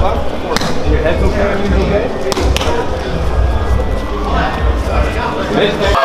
five left? Your head's okay? Everything's okay?